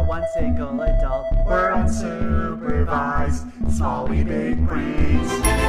one single adult. We're unsupervised, small wee big brains.